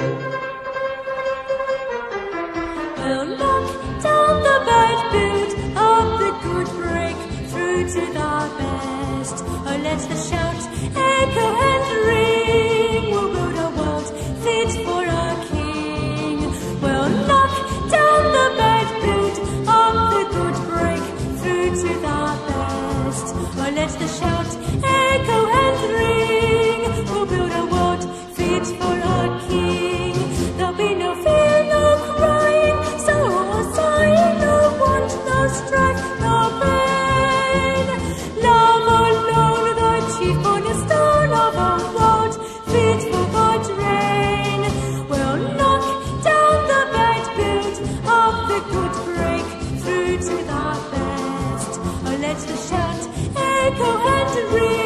We'll knock down the build, up the good through to best. Oh, let the could break through to the best. Oh, let the shout echo and ring.